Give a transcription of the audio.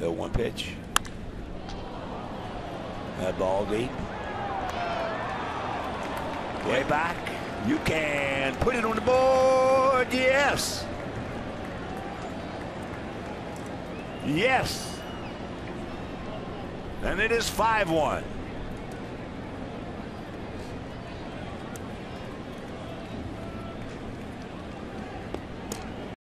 The one pitch. That ball deep. Way back. You can put it on the board. Yes. Yes. And it is 5 1.